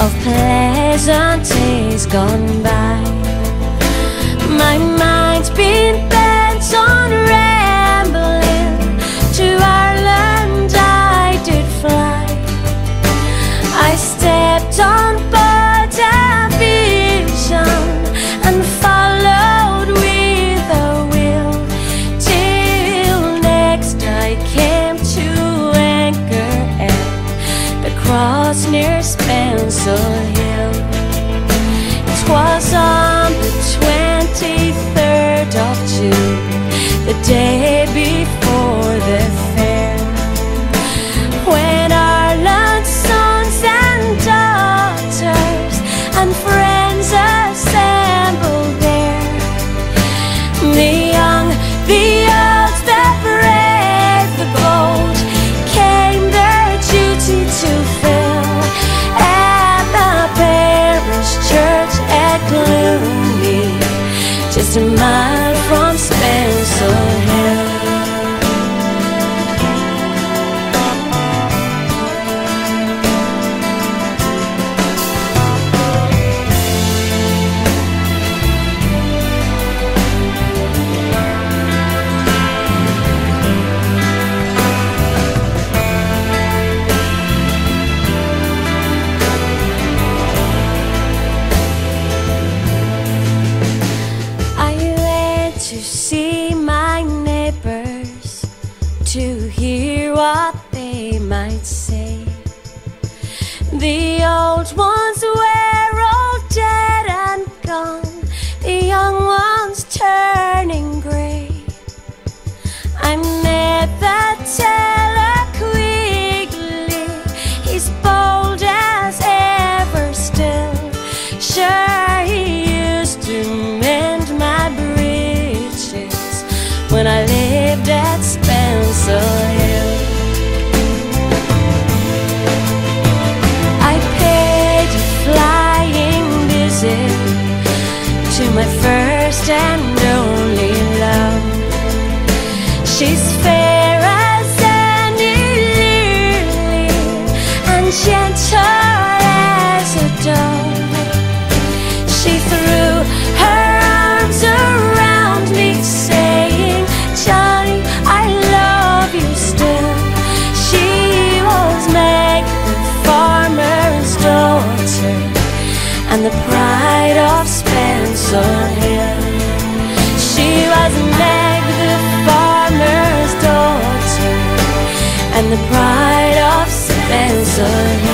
of pleasant days gone by. sun. to my might say the old ones were. She was Meg the farmer's daughter and the pride of Spencer